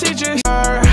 teachers.